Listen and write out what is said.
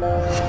Bye.